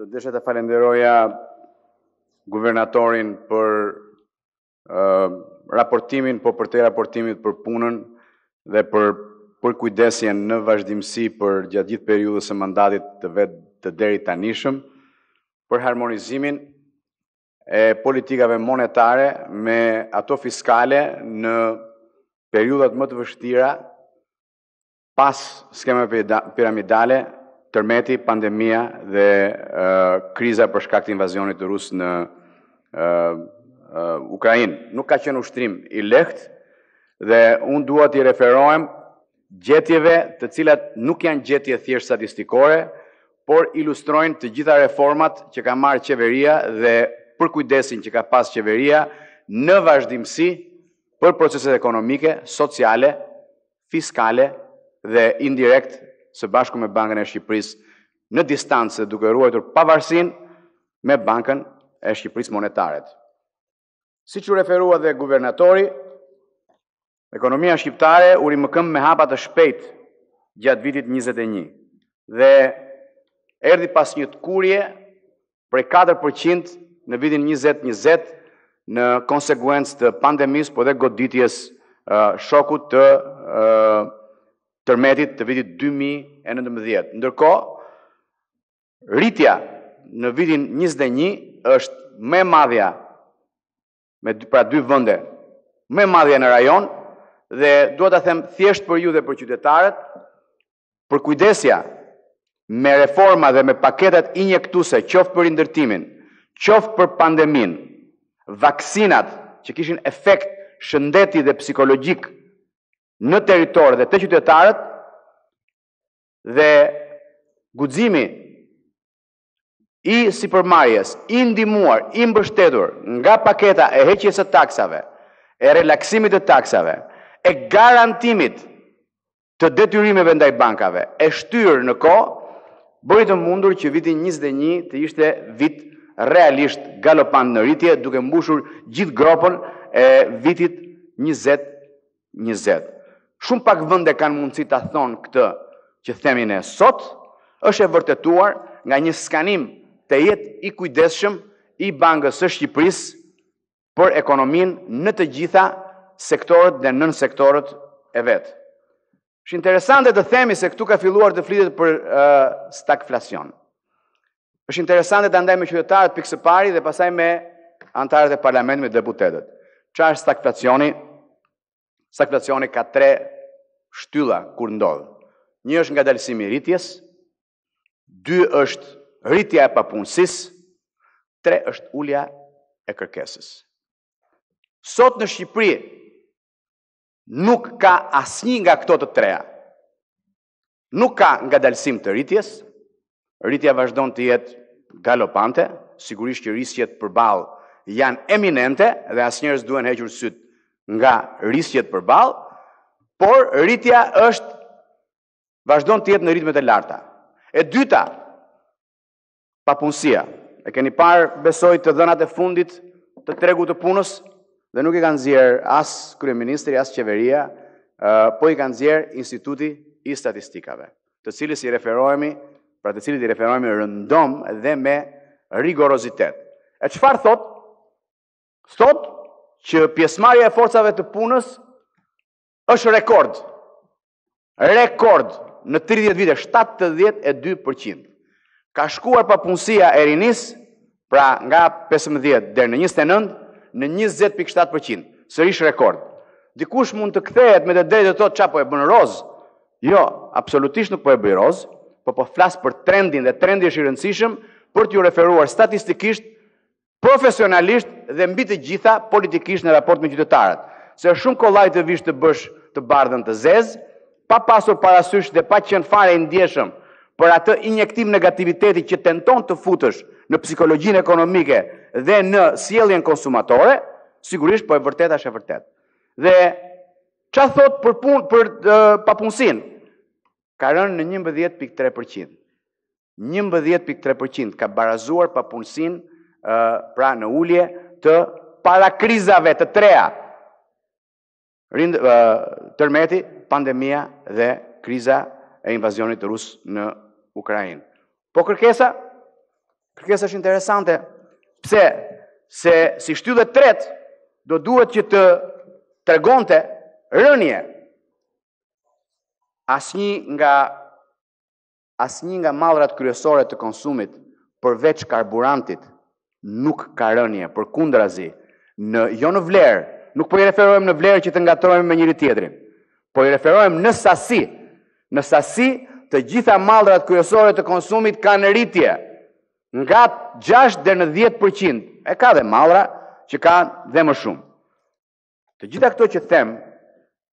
Do të desha të falenderoja guvernatorin për raportimin, po përtej raportimit për punën dhe për përkujdesjen në vazhdimësi përgjatë gjithë periudhës së mandatit të vet të deri tanishëm, për harmonizimin e politikave monetare me ato fiskale në periudhat më të vështira Pas skemave piramidale, tërmeti, pandemia dhe kriza për shkak të invazionit rus në Ukrainë, nuk ka qenë ushtrim i lehtë dhe unë dua t'i referohem gjetjeve të cilat nuk janë gjetje thjesht statistikore, por ilustrojnë të gjitha reformat që ka marrë qeveria dhe përkujdesin që ka pas qeveria në vazhdimësi për proceset ekonomike, sociale, fiskale dhe indirekt së bashku me Bankën e Shqipërisë në distancë duke ruajtur pavarësinë me Bankën e Shqipërisë monetaret. Siç u referua dhe guvernatori, ekonomia shqiptare u rimëkëmb me hapa të shpejtë gjatë vitit 21 dhe erdhi pas një tkurrje prej 4% në vitin 2020 në konsekuencë të pandemisë, por dhe goditjes shokut të tërmetit të vitit 2019. Ndërkohë, rritja në vitin 21 është më e madhja më pra dy vende, më e madhja në rajon dhe duhet ta them thjesht për ju dhe për qytetarët, Përkujdesja me reforma dhe me paketat injektuese qoftë për rindërtimin, qoftë për pandeminë, vaksinat që kishin efekt shëndeti dhe psikologjik në territor dhe te qytetarët dhe guximi i sipërmarrjes, i ndihmuar, i mbështetur nga paketa e heqjes së taksave, e relaksimit të taksave, e garantimit të detyrimeve ndaj bankave, e shtyrë në kohë, bëri të mundur që viti 21 të ishte vit realisht galopant në rritje, duke mbushur gjithë gropën e vitit 20 20. Shumë pak vende kanë mundësi ta thonë këtë që themi ne sot, është e vërtetuar nga një skanim tejet i kujdesshëm i Bankës së Shqipërisë për ekonominë në të gjitha sektorët dhe nënsektorët e vet. Është interesante të themi se këtu ka filluar të flitet për uh, stagflacion. Është interesante ta ndaj me qytetarët pikësëpari dhe pastaj me anëtarët e parlamentit me deputetët. Ça është stagflacioni? Stagflacioni ka tre shtylla kur ndodh. Një është ngadalësimi i rritjes, dy është rritja e papunësisë, tre është ulja e kërkesës. Sot në Shqipëri, Nuk ka asnjë nga këto të treja. Nuk ka ngadalësim të rritjes. Rritja vazhdon të jetë galopante, sigurisht që risqet përballë janë eminente dhe asnjëherë s'duhen hequr sytë nga risqet përballë, por rritja është vazhdon të jetë në ritme të larta. E dyta, papunësia. E keni parë, besoj, të dhënat e fundit të tregut të punës dhe nuk i ka nxjerrë as kryeministri, as qeveria, po i ka nxjerrë instituti i statistikave, të cilës i referohemi, pra të cilit i referohemi rëndom dhe me rigorozitet. E çfarë thotë? Thotë që pjesëmarrja e forcave të punës është rekord Rekord në 30 vite, 72%. Ka shkuar papunësia e rinisë, pra nga 15 deri në 29, në 20.7%. Sërish rekord. Dikush mund të kthehet me të drejtë të thotë ça po e bën rozë. Jo, absolutisht nuk po e bëj rozë, po po flas për trendin dhe trendi është i rëndësishëm për t'ju referuar statistikisht profesionalisht dhe mbi të gjitha politikisht në raport me qytetarët, se është shumë kollaj të vish të bësh të bardhën të zezë, pa pasur parasysh dhe pa qenë fare i ndjeshëm për atë injektim negativiteti që tenton të futësh në psikologjinë ekonomike dhe në sjelljen konsumatore, sigurisht po e vërteta është e vërtetë. Dhe ça thotë për, për papunësinë? Ka rënë në 11.3%. 11.3 për qind ka barazuar papunësinë pra në ulje të para krizave të treja. Tërmeti, pandemia dhe kriza e invazionit rus në Ukrainë. Po kërkesa? Kërkesa është interesante. Pse? Se si shtyllë e tretë, do duhet që të tregonte rënie. Asnjë nga Asnjë nga mallrat kryesore të konsumit përveç karburantit nuk ka rënie, përkundrazi, në jo në vlerë, nuk po i referohem në vlerë që të ngatërrohemi me njëri-tjetrin. Po i referohem në sasi. Në sasi të gjitha mallrat kryesore të konsumit kanë rritje nga 6 deri në 10%. E ka dhe mallra që kanë dhe më shumë. Të gjitha këto që them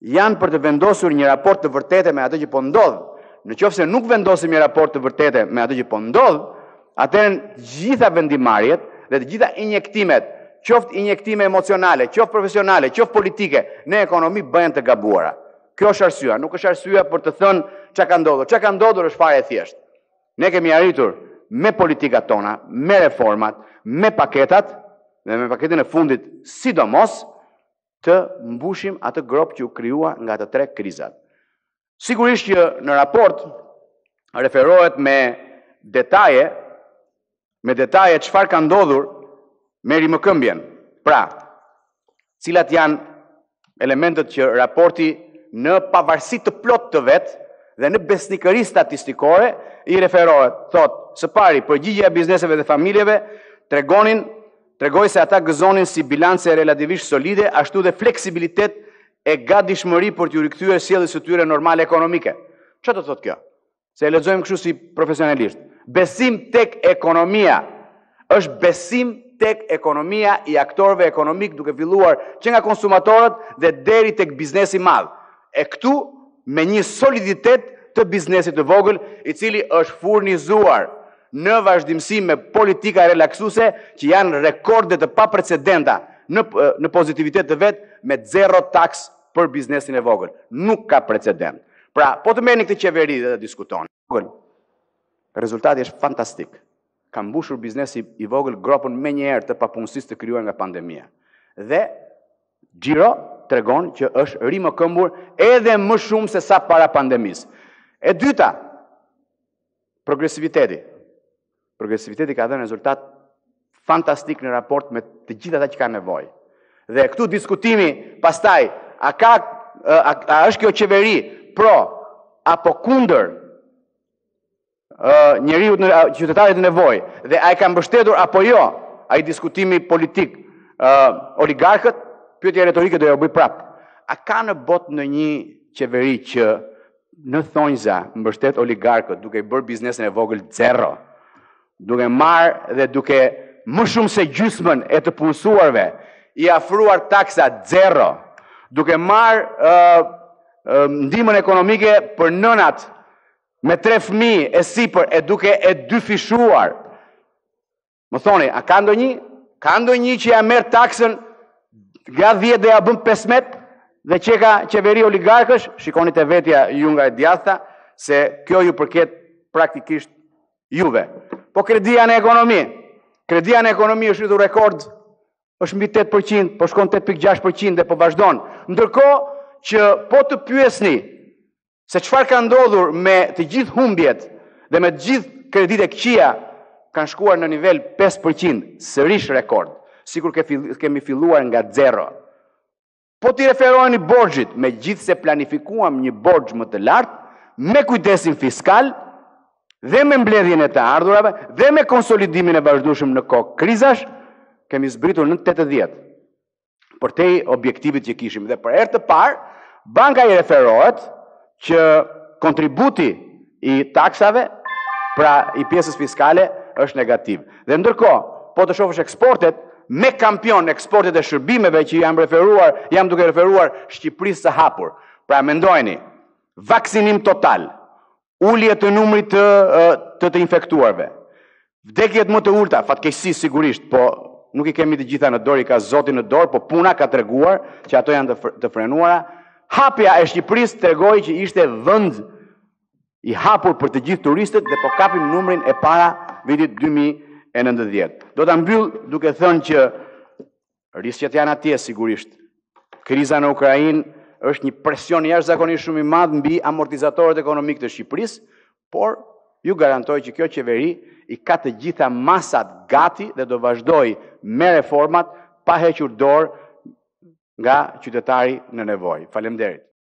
janë për të vendosur një raport të vërtete me atë që po ndodh. Në qoftë se nuk vendosim një raport të vërtete me atë që po ndodh, atëherë të gjitha vendimmarrjet dhe të gjitha injektimet, qoftë injektime emocionale, qoftë profesionale, qoftë politike në ekonomi bëhen të gabuara. Kjo është arsyeja, nuk është arsyeja për të thënë çka ka ndodhur. Çka ka ndodhur është fare e thjeshtë. Ne kemi arritur me politikat tona, me reformat, me paketat dhe me paketën e fundit sidomos të mbushim atë gropë që u krijua nga të tre krizat. Sigurisht që në raport referohet me detaje me detaje çfarë ka ndodhur me rimëkëmbjen. Pra, cilat janë elementet që raporti në pavarësi të plotë të vet dhe në besnikëri statistikore i referohet, thotë, së pari përgjigjja e bizneseve dhe familjeve tregonin tregoi se ata gëzonin si bilance relativisht solide, ashtu dhe fleksibilitet e gatishmëri për t'iu rikthyer sjelljes së tyre normale ekonomike. Ça do të thotë kjo? Se e lexojmë kështu si profesionalisht. Besim tek ekonomia. Është besim tek ekonomia i aktorëve ekonomikë duke filluar që nga konsumatorët dhe deri tek biznesi i madh. E këtu me një soliditet të biznesit të vogël, i cili është furnizuar në vazhdimësi me politika relaksuese që janë rekorde të paprecedenta në, në pozitivitet të vet me zero taksë për biznesin e vogël. Nuk ka precedent. Pra, po të merrni këtë qeveri dhe të diskutoni. Rezultati është fantastik. Ka mbushur biznesi i vogël gropën menjëherë të papunësisë të krijuar nga pandemia. Dhe xhiro tregon që është rimëkëmbur edhe më shumë se sa para pandemisë. E dyta, progresiviteti. Progresiviteti ka dhënë rezultat fantastik në raport me të gjithë ata që kanë nevojë. Dhe këtu diskutimi, pastaj, a, ka, a, a është kjo qeveri pro apo kundër njeriut, qytetarit në nevojë, dhe a e ka mbështetur apo jo, ai diskutimi politik, oligarkët, pyetje retorike do ta bëj prapë. A ka në botë ndonjë qeveri që në thonjza mbështet oligarkët duke i bërë biznesin e vogël zero, duke marrë dhe duke më shumë se gjysmën e të punësuarve i afruar taksa zero, duke marrë uh, uh, ndihmën ekonomike për nënat me tre fëmijë e sipër e duke e dyfishuar Më thoni, a ka ndonjë? Ka ndonjë që ia merr taksën nga 10 dhe ia bën 15 dhe që ka qeveri oligarkësh? Shikoni te vetja ju nga e djathta se kjo ju përket praktikisht juve. Po kredia në ekonomi. Kredia në ekonomi është rritur rekord. Është mbi 8%, po shkon 8.6% dhe po vazhdon. Ndërkohë që po të pyesni se çfarë ka ndodhur me të gjithë humbjet dhe me të gjithë kreditë e këqija kanë shkuar në nivel 5%, sërish rekord, sikur kemi filluar nga zero. Po t'i referoheni borxhit, megjithëse planifikuam një borxh më të lartë, me kujdesin fiskal, dhe me mbledhjen e të ardhurave, dhe me konsolidimin e vazhdueshëm në kohë krizash, kemi zbritur në 80. përtej objektivit që kishim. Dhe për herë të parë, banka i referohet që kontributi i taksave, pra i pjesës fiskale, është negativ. Dhe ndërkohë, po të shohësh eksportet, me kampion eksportet e shërbimeve që jam referuar, jam duke referuar Shqipërisë së hapur. Pra mendojni, vaksinim total, ulje të numrit të, të infektuarve. Vdekjet më të ulta, fatkeqësi sigurisht, po nuk i kemi të gjitha në dorë, i ka Zoti në dorë, po puna ka treguar që ato janë të frenuara. Hapja e Shqipërisë tregoi që ishte vend i hapur për të gjithë turistët dhe po kapim numrin e para vitit 2019. Do ta mbyll duke thënë që Risqet janë atje sigurisht. Kriza në Ukrainë është një presion jashtëzakonisht shumë i madh mbi amortizatorët ekonomikë të Shqipërisë, por ju garantoj që kjo qeveri i ka të gjitha masat gati dhe do vazhdojë me reformat pa hequr dorë nga qytetari në nevojë. Faleminderit.